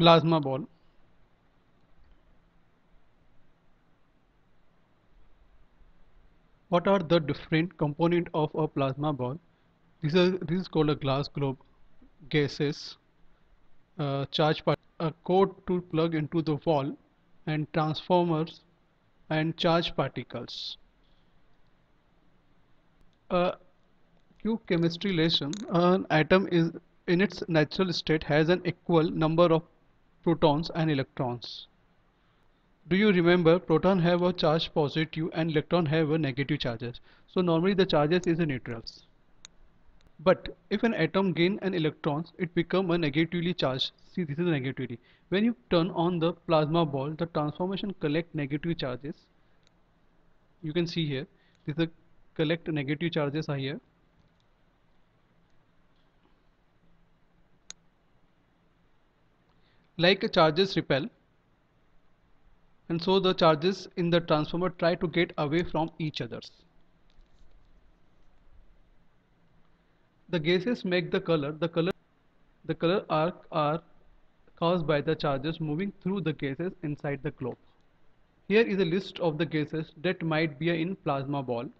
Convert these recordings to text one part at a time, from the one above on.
plasma ball. What are the different component of a plasma ball? This is this is called a glass globe gases. Uh, charge part a cord to plug into the wall and transformers and charge particles. A quick chemistry lesson an atom is in its natural state has an equal number of protons and electrons. Do you remember proton have a charge positive and electron have a negative charges? So normally the charges is a neutrals. But if an atom gain an electrons it become a negatively charged. See this is a negativity. When you turn on the plasma ball the transformation collect negative charges. You can see here this is collect negative charges are here like charges repel and so the charges in the transformer try to get away from each others. The gases make the color. The color the color arc are caused by the charges moving through the gases inside the globe. Here is a list of the gases that might be in plasma ball.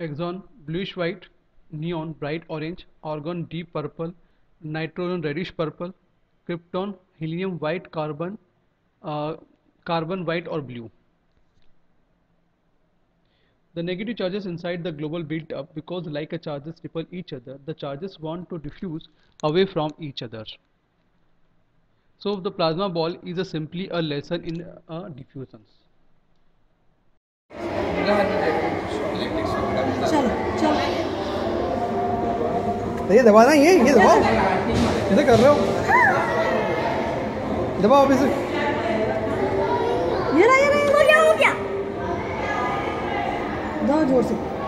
Xenon bluish white, neon bright orange, argon deep purple, nitrogen reddish purple, krypton helium white carbon uh, carbon white or blue. The negative charges inside the global built up because like a charges repel each other, the charges want to diffuse away from each other. So the plasma ball is a simply a lesson in uh, diffusions. ये दबाना ये ये दबाओ इधर कर रहे हो दबाओ अभी से। ये रहा ये रहा हो गया हो गया? ज़ोर से।